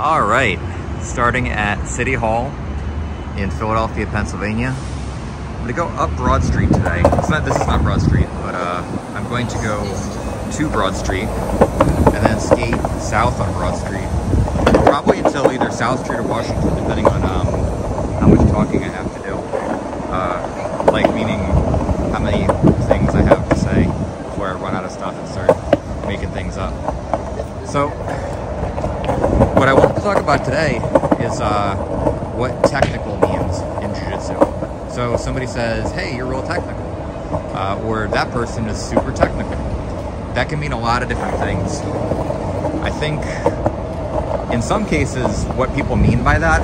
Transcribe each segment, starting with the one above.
All right, starting at City Hall in Philadelphia, Pennsylvania. I'm gonna go up Broad Street today. It's not, this is not Broad Street, but uh, I'm going to go to Broad Street and then skate south on Broad Street. Probably until either South Street or Washington, depending on um, how much talking I have to do. Uh, like meaning how many things I have to say before I run out of stuff and start making things up. So, to talk about today is uh, what technical means in Jiu-Jitsu. So somebody says, hey, you're real technical. Uh, or that person is super technical. That can mean a lot of different things. I think in some cases, what people mean by that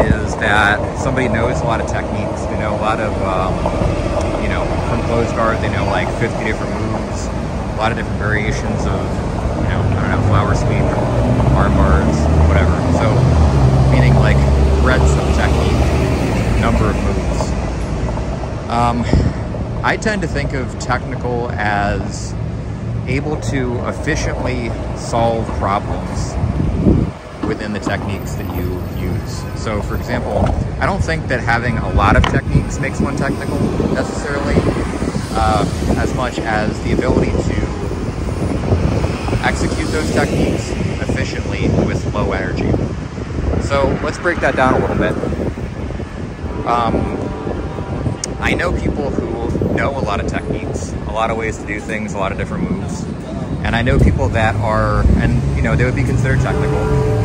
is that somebody knows a lot of techniques. They know a lot of, um, you know, from closed guard, they know like 50 different moves, a lot of different variations of, you know, I don't know, flower sweep, arm bars, whatever. So, meaning like breadth of technique, number of moves. Um, I tend to think of technical as able to efficiently solve problems within the techniques that you use. So for example, I don't think that having a lot of techniques makes one technical necessarily, uh, as much as the ability to execute those techniques efficiently with low energy. So let's break that down a little bit. Um, I know people who know a lot of techniques, a lot of ways to do things, a lot of different moves. And I know people that are, and you know, they would be considered technical.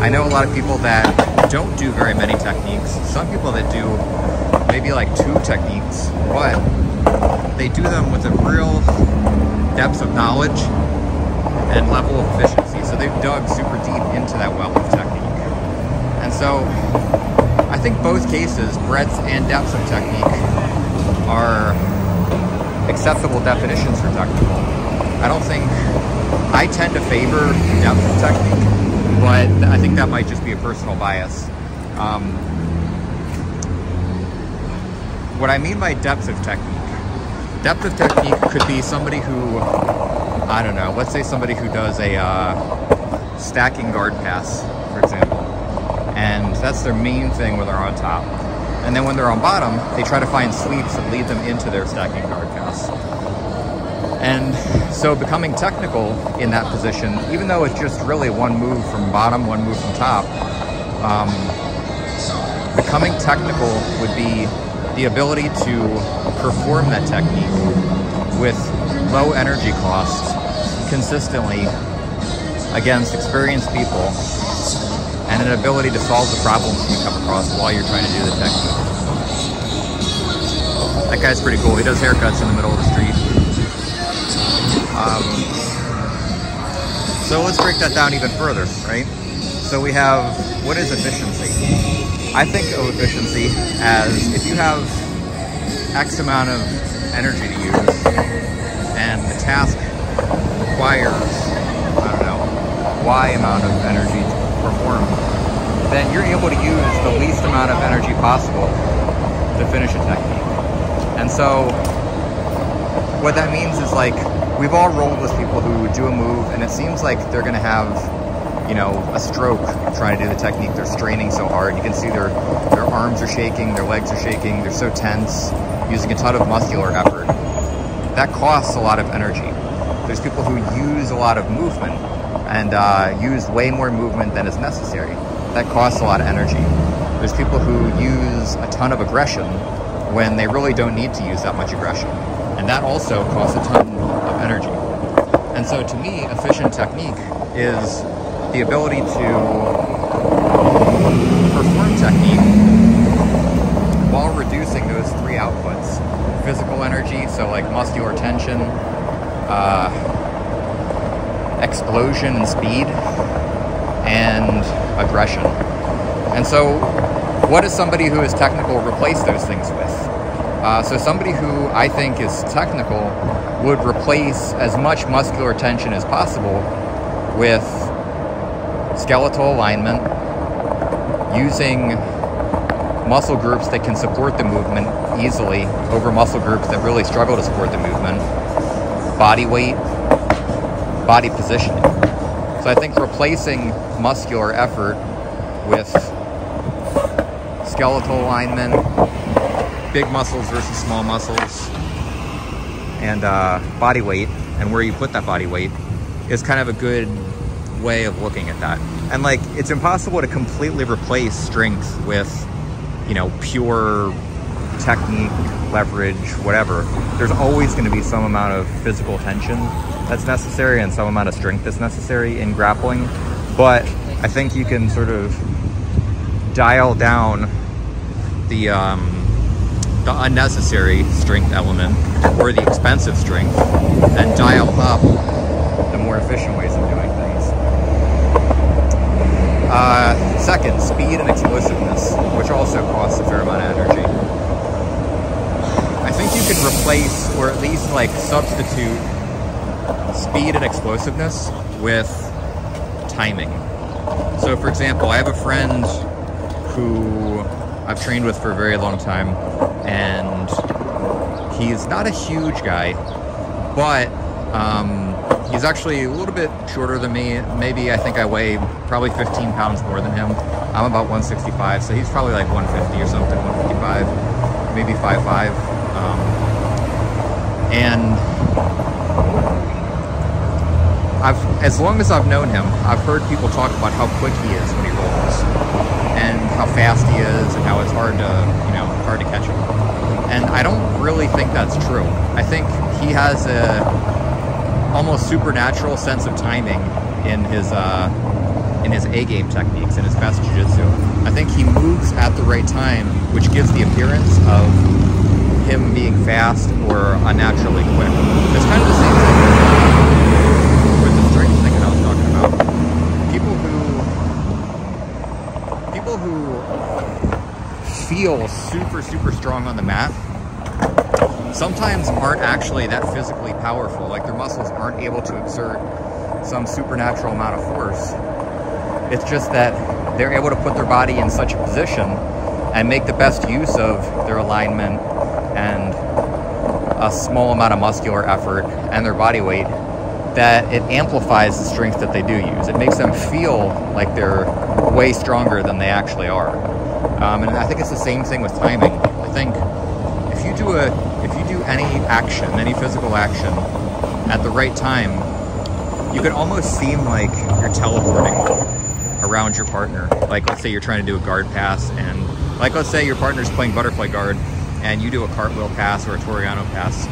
I know a lot of people that don't do very many techniques. Some people that do maybe like two techniques, but they do them with a real depth of knowledge and level of efficiency. So they've dug super deep into that well of technique. And so I think both cases, breadth and depth of technique, are acceptable definitions for technical. I don't think I tend to favor depth of technique, but I think that might just be a personal bias. Um, what I mean by depth of technique, depth of technique could be somebody who, I don't know, let's say somebody who does a uh, stacking guard pass, for example, and that's their main thing when they're on top. And then when they're on bottom, they try to find sweeps that lead them into their stacking guard pass. And so becoming technical in that position, even though it's just really one move from bottom, one move from top, um, becoming technical would be the ability to perform that technique low energy costs consistently against experienced people and an ability to solve the problems you come across while you're trying to do the technique. That guy's pretty cool. He does haircuts in the middle of the street. Um, so let's break that down even further, right? So we have, what is efficiency? I think of efficiency as if you have X amount of energy to use task requires, I don't know, Y amount of energy to perform, then you're able to use the least amount of energy possible to finish a technique. And so what that means is like we've all rolled with people who do a move and it seems like they're to have you know a stroke trying to do the technique. They're straining so hard. You can see their their arms are shaking their legs are shaking. They're so tense using a ton of muscular effort that costs a lot of energy there's people who use a lot of movement and uh, use way more movement than is necessary that costs a lot of energy there's people who use a ton of aggression when they really don't need to use that much aggression and that also costs a ton of energy. And so to me, efficient technique is the ability to perform technique while reducing those three outputs. Physical energy, so like muscular tension, uh, explosion and speed, and aggression. And so what does somebody who is technical replace those things with? Uh, so somebody who I think is technical would replace as much muscular tension as possible with skeletal alignment, using muscle groups that can support the movement easily over muscle groups that really struggle to support the movement, body weight, body positioning. So I think replacing muscular effort with skeletal alignment, big muscles versus small muscles, and uh, body weight, and where you put that body weight is kind of a good way of looking at that. And like, it's impossible to completely replace strength with, you know, pure technique, leverage, whatever. There's always going to be some amount of physical tension that's necessary and some amount of strength that's necessary in grappling. But I think you can sort of dial down the um, the unnecessary strength element or the expensive strength and dial up the more efficient ways of doing things. Uh, second, speed and explosiveness, which also costs a fair amount of energy. Can replace or at least like substitute speed and explosiveness with timing. So for example, I have a friend who I've trained with for a very long time and he's not a huge guy, but um, he's actually a little bit shorter than me. Maybe I think I weigh probably 15 pounds more than him. I'm about 165, so he's probably like 150 or something, 155, maybe 5'5". And I've, as long as I've known him, I've heard people talk about how quick he is when he rolls, and how fast he is, and how it's hard to, you know, hard to catch him. And I don't really think that's true. I think he has a almost supernatural sense of timing in his uh, in his A game techniques and his best jiu-jitsu. I think he moves at the right time, which gives the appearance of him being fast or unnaturally quick. It's kind of the same thing with the strength thing that I was talking about. People who people who feel super super strong on the mat sometimes aren't actually that physically powerful. Like their muscles aren't able to exert some supernatural amount of force. It's just that they're able to put their body in such a position and make the best use of their alignment and a small amount of muscular effort and their body weight that it amplifies the strength that they do use. It makes them feel like they're way stronger than they actually are. Um, and I think it's the same thing with timing. I think if you do a if you do any action, any physical action at the right time, you can almost seem like you're teleporting around your partner. Like let's say you're trying to do a guard pass and like let's say your partner's playing butterfly guard and you do a cartwheel pass or a Toreando pass.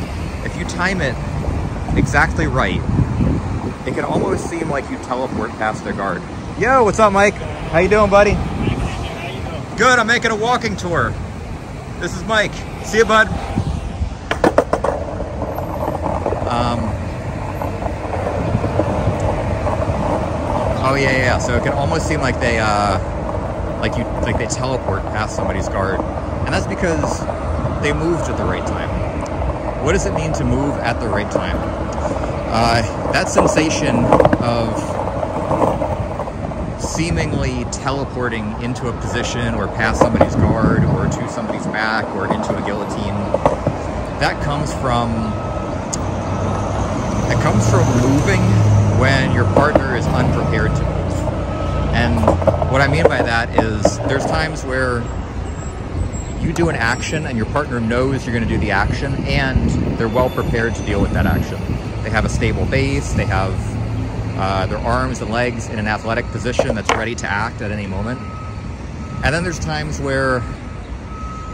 If you time it exactly right, it can almost seem like you teleport past their guard. Yo, what's up, Mike? How you doing, buddy? Good, I'm making a walking tour. This is Mike. See you, bud. Um, oh yeah, yeah. So it can almost seem like they, uh, like you, like they teleport past somebody's guard, and that's because they moved at the right time. What does it mean to move at the right time? Uh, that sensation of seemingly teleporting into a position or past somebody's guard or to somebody's back or into a guillotine, that comes from it comes from moving when your partner is unprepared to move. And what I mean by that is there's times where you do an action and your partner knows you're going to do the action and they're well prepared to deal with that action. They have a stable base, they have uh, their arms and legs in an athletic position that's ready to act at any moment. And then there's times where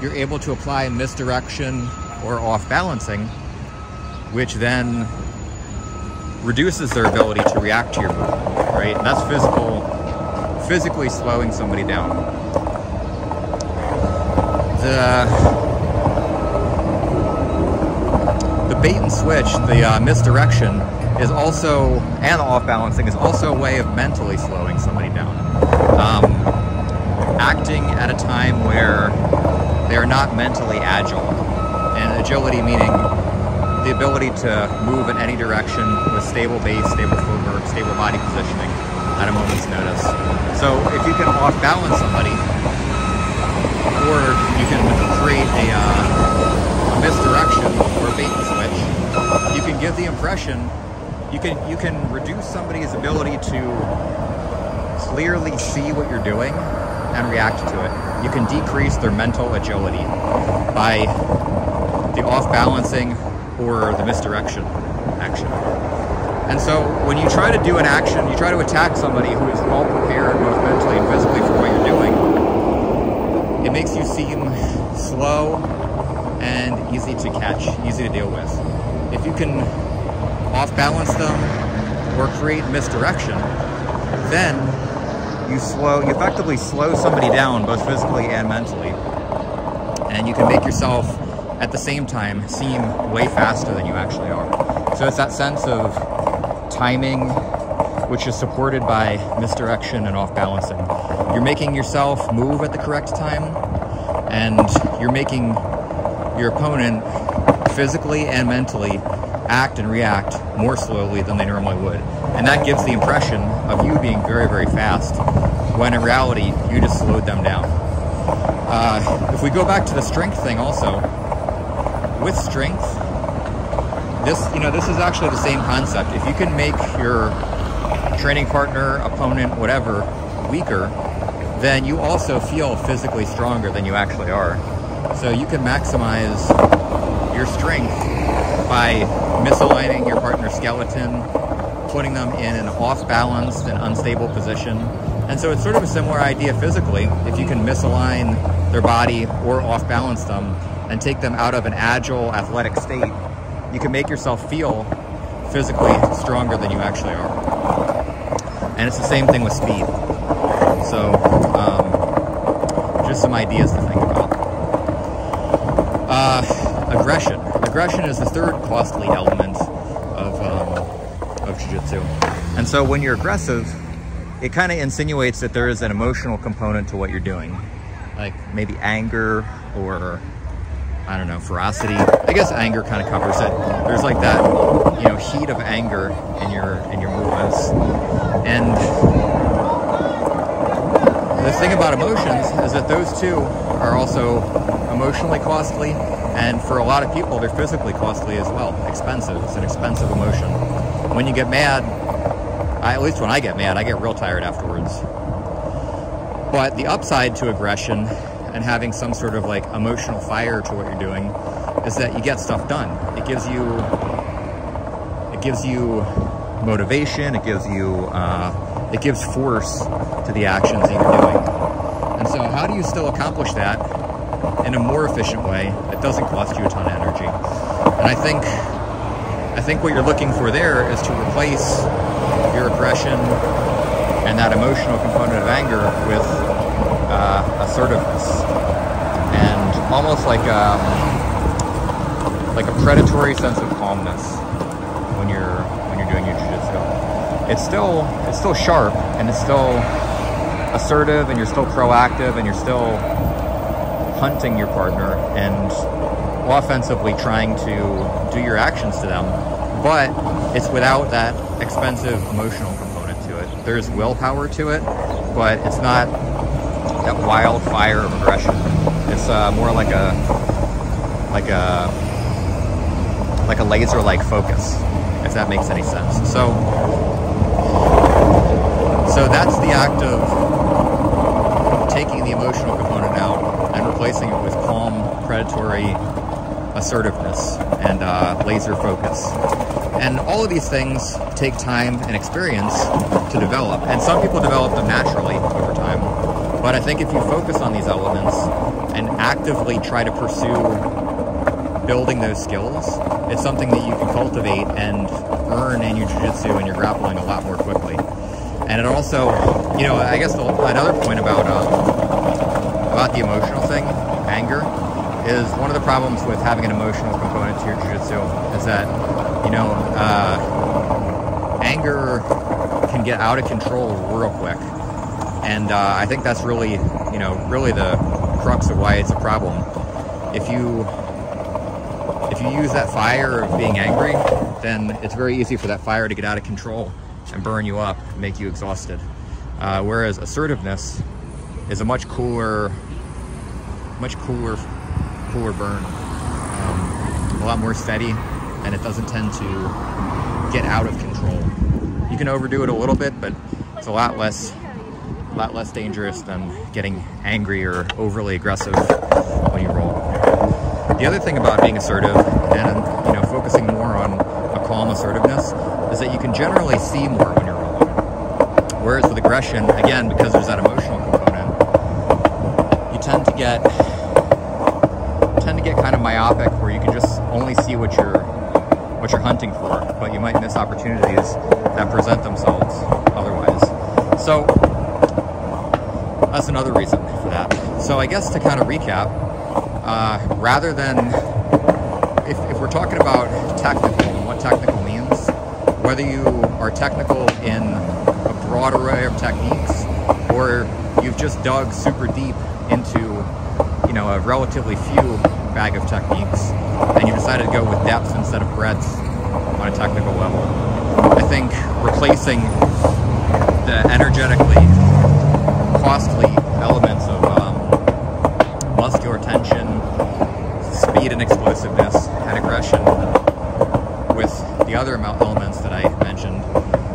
you're able to apply misdirection or off balancing, which then reduces their ability to react to your movement, right? And that's physical, physically slowing somebody down. The the bait and switch, the uh, misdirection, is also, and off balancing is also a way of mentally slowing somebody down. Um, acting at a time where they're not mentally agile, and agility meaning the ability to move in any direction with stable base, stable footwork, stable body positioning at a moment's notice. So if you can off balance somebody, or you can create a, uh, a misdirection or a bait and switch, you can give the impression you can you can reduce somebody's ability to clearly see what you're doing and react to it. You can decrease their mental agility by the off balancing or the misdirection action. And so when you try to do an action, you try to attack somebody who is all prepared both mentally and physically for what you're doing, it makes you seem slow and easy to catch, easy to deal with. If you can off balance them or create misdirection, then you slow, you effectively slow somebody down both physically and mentally. And you can make yourself at the same time seem way faster than you actually are. So it's that sense of timing, which is supported by misdirection and off balancing. You're making yourself move at the correct time, and you're making your opponent physically and mentally act and react more slowly than they normally would. And that gives the impression of you being very, very fast, when in reality, you just slowed them down. Uh, if we go back to the strength thing also, with strength, this, you know, this is actually the same concept. If you can make your training partner, opponent, whatever, weaker, then you also feel physically stronger than you actually are. So you can maximize your strength by misaligning your partner's skeleton, putting them in an off-balanced and unstable position. And so it's sort of a similar idea physically. If you can misalign their body or off-balance them and take them out of an agile, athletic state, you can make yourself feel physically stronger than you actually are. And it's the same thing with speed. So, um, just some ideas to think about. Uh, aggression. Aggression is the third costly element of, um, of Jiu-Jitsu. And so when you're aggressive, it kind of insinuates that there is an emotional component to what you're doing. Like maybe anger or I don't know, ferocity. I guess anger kind of covers it. There's like that, you know, heat of anger in your in your movements. And the thing about emotions is that those two are also emotionally costly, and for a lot of people, they're physically costly as well. Expensive. It's an expensive emotion. When you get mad, I, at least when I get mad, I get real tired afterwards. But the upside to aggression and having some sort of like emotional fire to what you're doing is that you get stuff done. It gives you, it gives you motivation. It gives you, uh, it gives force to the actions that you're doing. And so how do you still accomplish that in a more efficient way that doesn't cost you a ton of energy? And I think, I think what you're looking for there is to replace your aggression and that emotional component of anger with uh, assertiveness and almost like a, um, like a predatory sense of calmness when you're when you're doing your jiu-jitsu. It's still it's still sharp and it's still assertive and you're still proactive and you're still hunting your partner and offensively trying to do your actions to them, but it's without that expensive emotional component to it. There's willpower to it, but it's not that wildfire of aggression. It's uh, more like a like a like a laser-like focus, that makes any sense. So so that's the act of taking the emotional component out and replacing it with calm, predatory assertiveness and uh, laser focus. And all of these things take time and experience to develop. And some people develop them naturally over time. But I think if you focus on these elements and actively try to pursue building those skills, it's something that you can cultivate and earn in your jiu-jitsu and your grappling a lot more quickly. And it also, you know, I guess the, another point about um, about the emotional thing, anger, is one of the problems with having an emotional component to your jiu-jitsu is that, you know, uh, anger can get out of control real quick. And uh, I think that's really, you know, really the crux of why it's a problem. If you you use that fire of being angry, then it's very easy for that fire to get out of control and burn you up, and make you exhausted. Uh, whereas assertiveness is a much cooler, much cooler, cooler burn. Um, a lot more steady, and it doesn't tend to get out of control. You can overdo it a little bit, but it's a lot less a lot less dangerous than getting angry or overly aggressive when you roll. The other thing about being assertive and you know focusing more on a calm assertiveness is that you can generally see more when you're rolling. Whereas with aggression, again, because there's that emotional component, you tend to get tend to get kind of myopic where you can just only see what you're what you're hunting for, but you might miss opportunities that present themselves otherwise. So that's another reason for that. So I guess to kind of recap, uh, rather than, if, if we're talking about technical and what technical means, whether you are technical in a broad array of techniques or you've just dug super deep into, you know, a relatively few bag of techniques and you decided to go with depth instead of breadth on a technical level. I think replacing the energetically costly elements of um, muscular tension, speed and explosiveness, and aggression with the other elements that I mentioned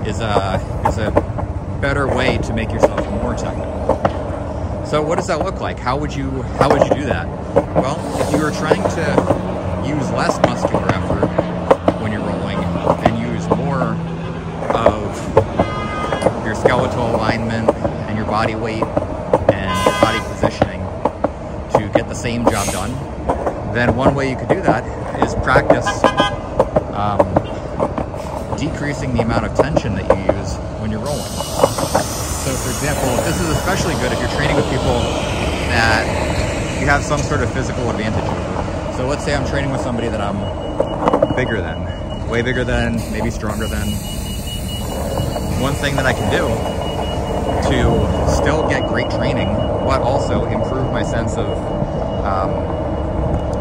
is a, is a better way to make yourself more technical. So what does that look like? How would you how would you do that? Well, if you were trying to use less muscular effort when you're rolling and use more of your skeletal alignment and your body weight and body positioning to get the same job done, then one way you could do that is practice um, decreasing the amount of tension that you use when you're rolling. So for example, this is especially good if you're training with people that you have some sort of physical advantage over. So let's say I'm training with somebody that I'm bigger than, way bigger than, maybe stronger than. One thing that I can do to still get great training, but also improve my sense of um,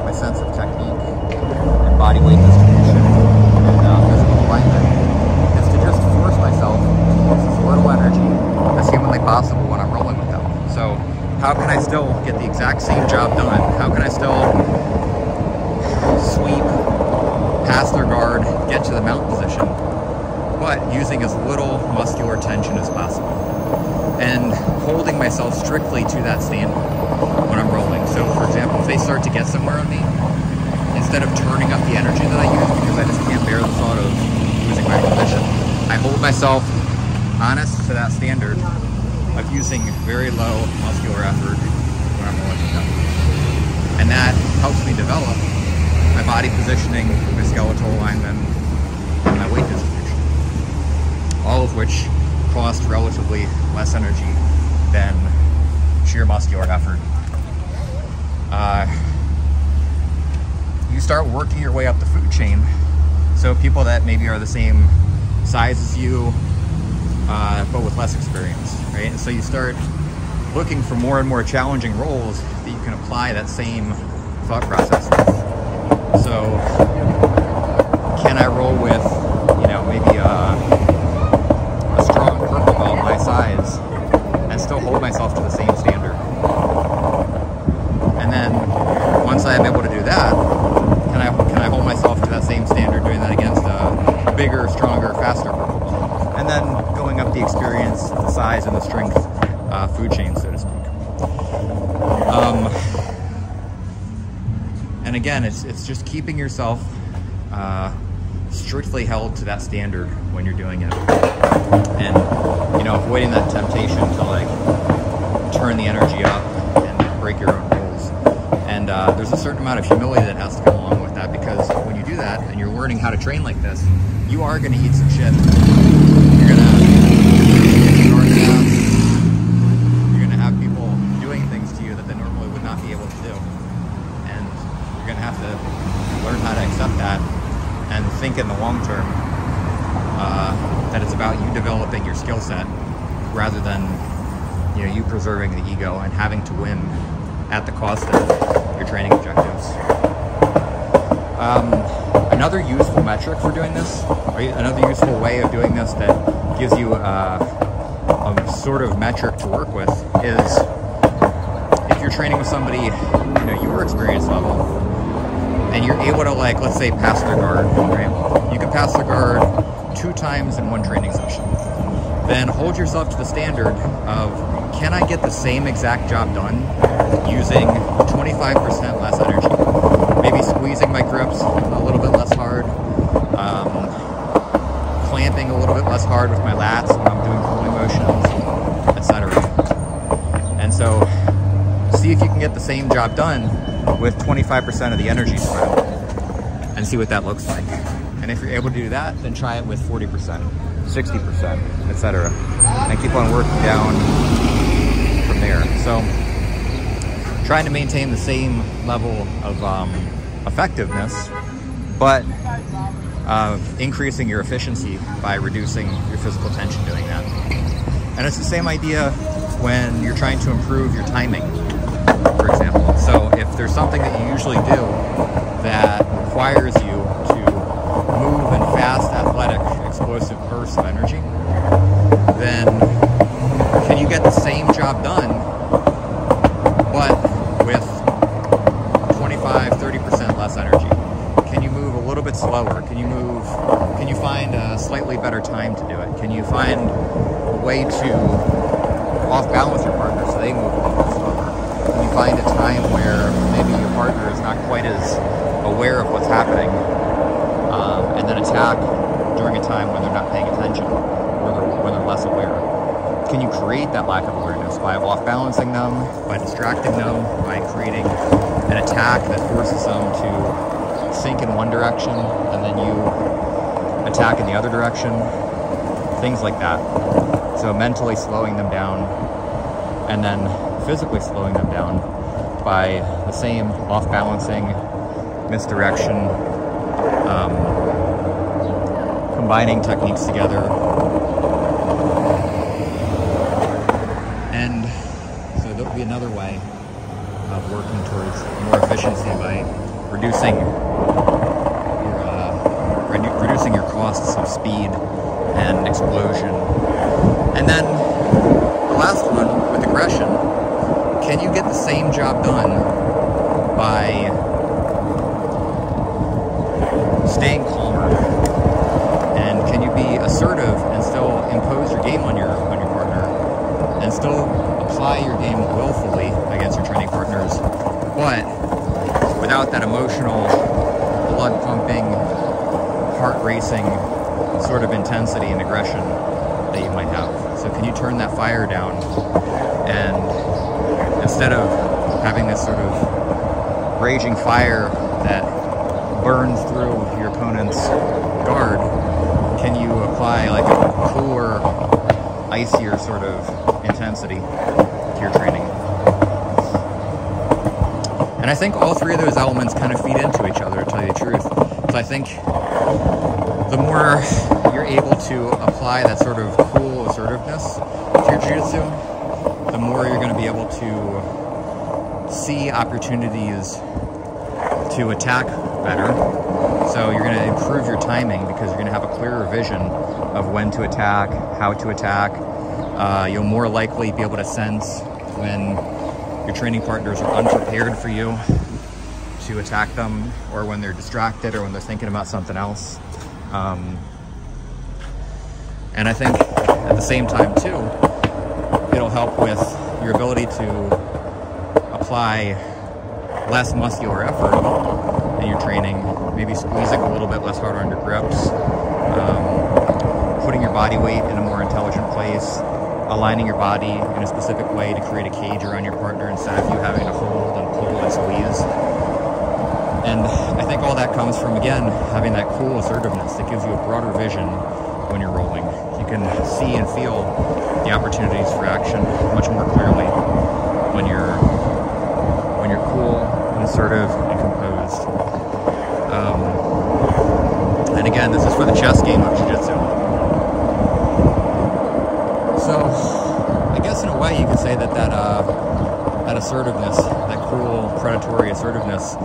my sense of technique and body weight distribution and uh, physical alignment is to just force myself to use as little energy as humanly possible when I'm rolling with them. So how can I still get the exact same job done? How can I still sweep, pass their guard, get to the mount position, but using as little muscular tension as possible? and holding myself strictly to that standard when I'm rolling. So for example, if they start to get somewhere on me, instead of turning up the energy that I use because I just can't bear the thought of losing my position, I hold myself honest to that standard of using very low muscular effort when I'm rolling. And that helps me develop my body positioning, my skeletal alignment, and my weight distribution. All of which cost relatively less energy than sheer muscular effort. Uh, you start working your way up the food chain. So people that maybe are the same size as you, uh, but with less experience, right? And so you start looking for more and more challenging rolls that you can apply that same thought process. So can I roll with, you know, maybe a a strong purple belt my size and still hold myself to the same standard. And then once I am able to do that, can I can I hold myself to that same standard doing that against a bigger, stronger, faster purple And then going up the experience, the size, and the strength uh, food chain, so to speak. Um, and again, it's it's just keeping yourself uh, strictly held to that standard when you're doing it. And, you know, avoiding that temptation to like turn the energy up and break your own rules. And uh, there's a certain amount of humility that has to come along with that because when you do that and you're learning how to train like this, you are going to eat some shit. You're going to you're going to have people doing things to you that they normally would not be able to do. And you're going to have to learn how to accept that and think in the long term uh, that it's about you developing your skill set rather than you know you preserving the ego and having to win at the cost of your training objectives. Um, another useful metric for doing this, another useful way of doing this that gives you uh, a sort of metric to work with is if you're training with somebody, you know, your experience level, and you're able to like, let's say pass their guard, right? You can pass the guard two times in one training session. then hold yourself to the standard of can I get the same exact job done using 25% less energy? Maybe squeezing my grips a little bit less hard, um, clamping a little bit less hard with my lats when I'm doing pulling motions, etc. And so see if you can get the same job done with 25% of the energy spread and see what that looks like. And if you're able to do that, then try it with 40%. 60%, etc. And keep on working down from there. So trying to maintain the same level of um, effectiveness, but uh, increasing your efficiency by reducing your physical tension doing that. And it's the same idea when you're trying to improve your timing, for example. So if there's something that you usually do that requires you to move in fast, athletic, explosive bursts of energy, then can you get the same job done, but with 25, 30% less energy? Can you move a little bit slower? Can you move, can you find a slightly better time to do it? Can you find a way to off balance your partner so they move a little bit slower? Can you find a time where maybe your partner is not quite as aware of what's happening um, and then attack during a time when they're not paying attention, or they're, when they're less aware? Can you create that lack of awareness by off balancing them, by distracting them, by creating an attack that forces them to sink in one direction and then you attack in the other direction? Things like that. So mentally slowing them down and then physically slowing them down by the same off balancing, misdirection, um, combining techniques together. And so that would be another way of working towards more efficiency by reducing your, uh, redu reducing your costs of speed and explosion. And then the last one with aggression, can you get the same job done by staying calmer? And can you be assertive and still impose your game on your on your partner and still apply your game willfully against your training partners, but without that emotional, blood pumping, heart racing sort of intensity and aggression that you might have. So can you turn that fire down and instead of having this sort of raging fire that burns through your opponent's guard, can you apply like a cooler, icier sort of intensity to your training? And I think all three of those elements kind of feed into each other, to tell you the truth. So I think the more you're able to apply that sort of cool assertiveness to your jiu-jitsu, the more you're going to be able to see opportunities to attack better. So you're going to improve your timing because you're going to have a clearer vision of when to attack, how to attack. Uh, you'll more likely be able to sense when your training partners are unprepared for you to attack them or when they're distracted or when they're thinking about something else. Um, and I think at the same time too, it'll help with your ability to apply less muscular effort in your training, maybe squeezing a little bit less hard on your grips, um, putting your body weight in a more intelligent place, aligning your body in a specific way to create a cage around your partner instead of you having to hold and pull and squeeze. And I think all that comes from, again, having that cool assertiveness that gives you a broader vision when you're rolling. You can see and feel the opportunities for action much more clearly when you're when you're cool and assertive and composed. Um, and again, this is for the chess game of Jiu-Jitsu. So, I guess in a way you could say that that, uh, that assertiveness, that cool predatory assertiveness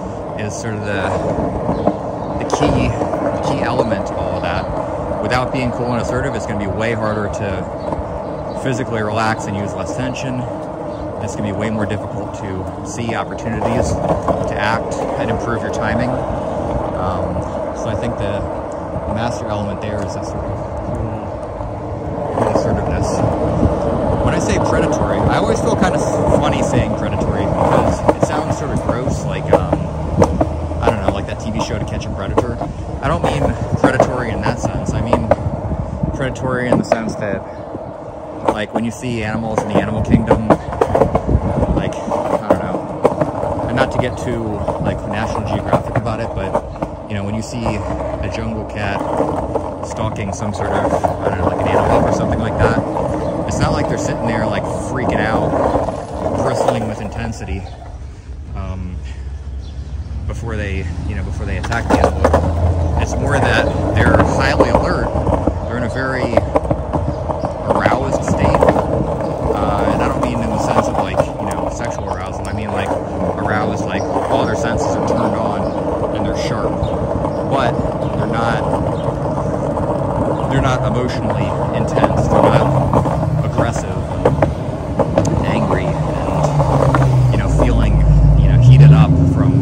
is sort of the, the key, key element to all of that without being cool and assertive, it's going to be way harder to physically relax and use less tension. It's going to be way more difficult to see opportunities to act and improve your timing. Um, so I think the master element there is that sort of assertiveness. When I say predatory, I always feel kind of funny saying predatory like, when you see animals in the animal kingdom, like, I don't know, and not to get too, like, National Geographic about it, but, you know, when you see a jungle cat stalking some sort of, I don't know, like an antelope or something like that, it's not like they're sitting there, like, freaking out, bristling with intensity. Um, before they, you know, before they attack the antelope. It's more that they're highly alert. They're in a very aroused state. Uh, and I don't mean in the sense of like, you know, sexual arousal. I mean like aroused, like all their senses are turned on and they're sharp. But they're not, they're not emotionally intense. They're not aggressive and angry and, you know, feeling, you know, heated up from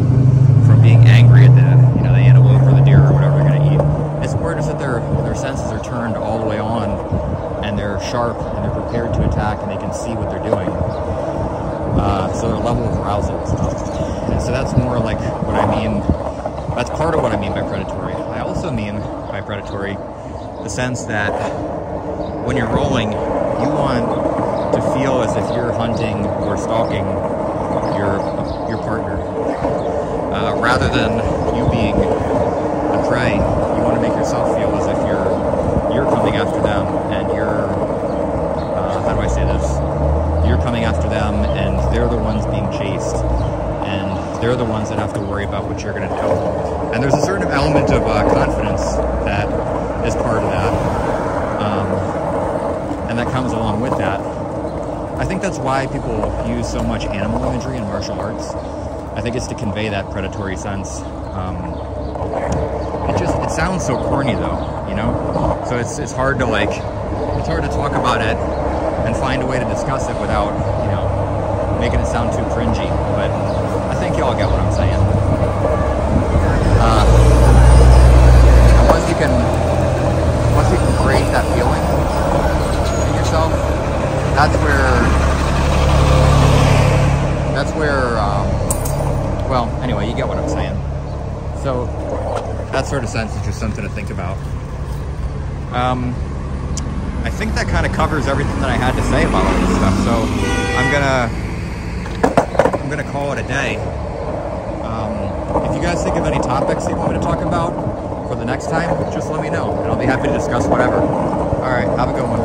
from being angry at the you know the antelope or the deer or whatever they're going to eat. It's more just that their their senses are turned all the way on, and they're sharp and they're prepared to attack, and they can see what they're doing. Uh, so their level of arousal is up. And so that's more like what I mean. That's part of what I mean by predatory. I also mean by predatory the sense that when you're rolling, you want to feel as if you're hunting or stalking your your partner uh, rather than you being the prey, you want to make yourself feel as if you're you're coming after them and you're uh, how do I say this? You're coming after them and they're the ones being chased and they're the ones that have to worry about what you're going to do. And there's a certain element of uh, confidence that is part of that, um, and that comes along with that. I think that's why people use so much animal imagery in martial arts. I think it's to convey that predatory sense. Um, it just it sounds so corny though, you know. So it's it's hard to like it's hard to talk about it and find a way to discuss it without you know making it sound too cringy. But I think y'all get what I'm saying. Uh, and once you can once you can create that feeling in yourself, that's where that's where um, well anyway you get what i'm saying. So that sort of sense is just something to think about. Um, i think that kind of covers everything that i had to say about all this stuff so i'm gonna i'm gonna call it a day. Um, if you guys think of any topics you want me to talk about for the next time just let me know and i'll be happy to discuss whatever. All right have a good one